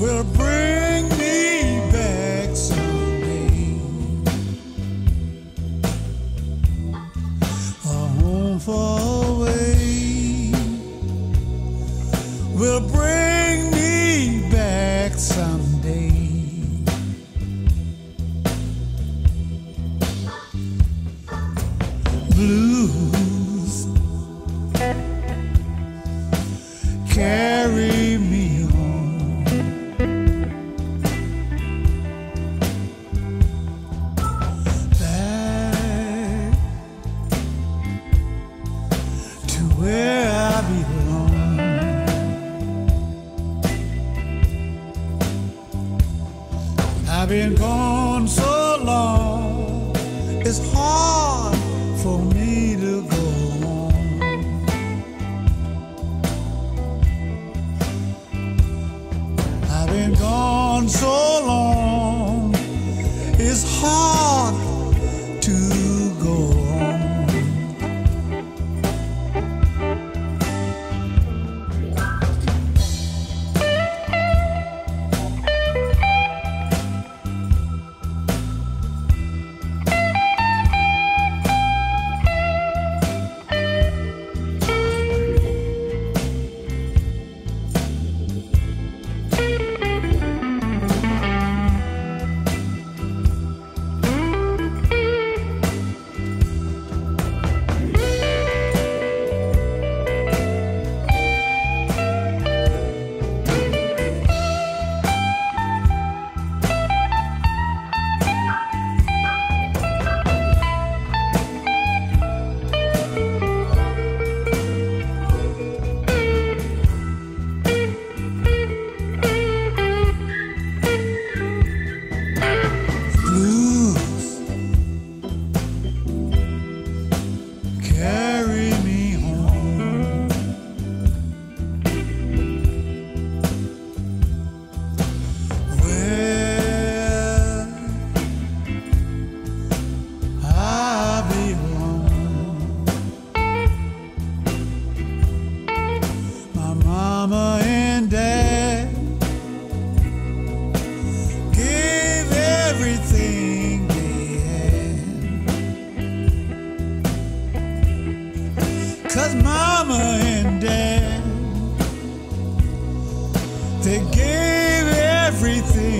will bring me back someday. A home far away will bring me back someday. Blues carry I've been gone everything they had. Cause mama and dad, they gave everything.